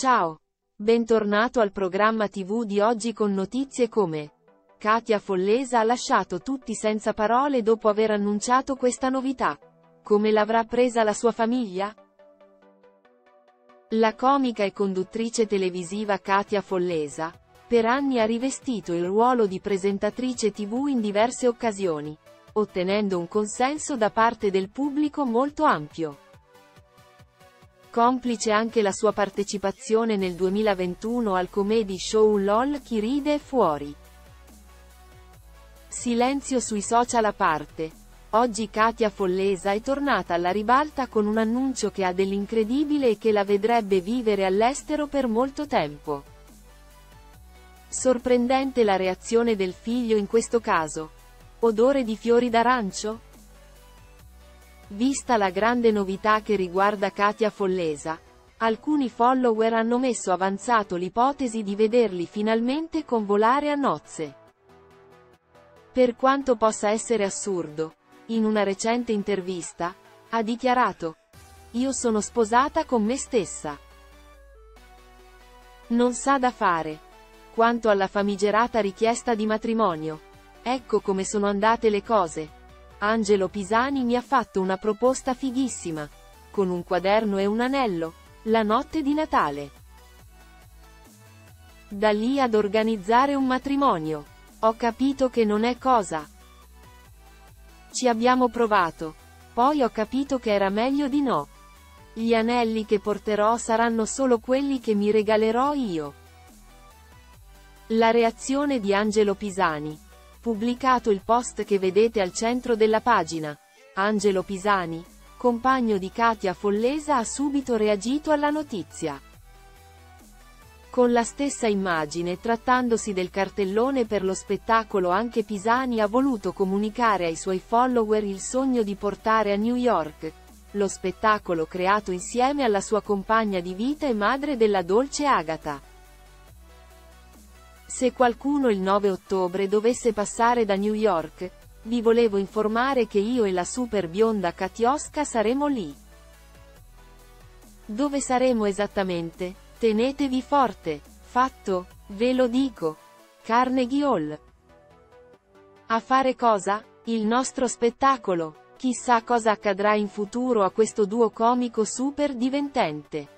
Ciao. Bentornato al programma TV di oggi con notizie come Katia Follesa ha lasciato tutti senza parole dopo aver annunciato questa novità. Come l'avrà presa la sua famiglia? La comica e conduttrice televisiva Katia Follesa, per anni ha rivestito il ruolo di presentatrice TV in diverse occasioni, ottenendo un consenso da parte del pubblico molto ampio. Complice anche la sua partecipazione nel 2021 al comedy show LOL Chi ride e fuori. Silenzio sui social a parte. Oggi Katia Follesa è tornata alla ribalta con un annuncio che ha dell'incredibile e che la vedrebbe vivere all'estero per molto tempo. Sorprendente la reazione del figlio in questo caso. Odore di fiori d'arancio? Vista la grande novità che riguarda Katia Follesa, alcuni follower hanno messo avanzato l'ipotesi di vederli finalmente convolare a nozze. Per quanto possa essere assurdo, in una recente intervista, ha dichiarato, Io sono sposata con me stessa. Non sa da fare. Quanto alla famigerata richiesta di matrimonio. Ecco come sono andate le cose. Angelo Pisani mi ha fatto una proposta fighissima. Con un quaderno e un anello. La notte di Natale. Da lì ad organizzare un matrimonio. Ho capito che non è cosa. Ci abbiamo provato. Poi ho capito che era meglio di no. Gli anelli che porterò saranno solo quelli che mi regalerò io. La reazione di Angelo Pisani. Pubblicato il post che vedete al centro della pagina. Angelo Pisani, compagno di Katia Follesa ha subito reagito alla notizia. Con la stessa immagine trattandosi del cartellone per lo spettacolo anche Pisani ha voluto comunicare ai suoi follower il sogno di portare a New York, lo spettacolo creato insieme alla sua compagna di vita e madre della dolce Agata. Se qualcuno il 9 ottobre dovesse passare da New York, vi volevo informare che io e la super bionda Katioska saremo lì. Dove saremo esattamente? Tenetevi forte. Fatto, ve lo dico. Carnegie Hall. A fare cosa? Il nostro spettacolo. Chissà cosa accadrà in futuro a questo duo comico super diventente.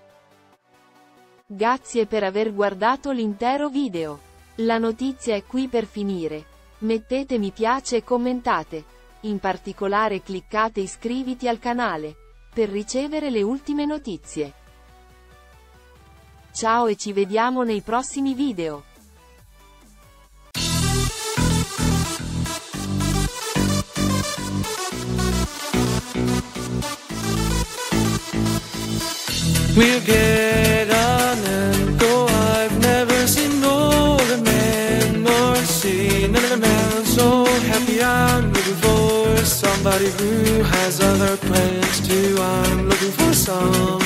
Grazie per aver guardato l'intero video. La notizia è qui per finire. Mettete mi piace e commentate. In particolare cliccate iscriviti al canale. Per ricevere le ultime notizie. Ciao e ci vediamo nei prossimi video. We'll somebody who has other plans too. I'm looking for somebody.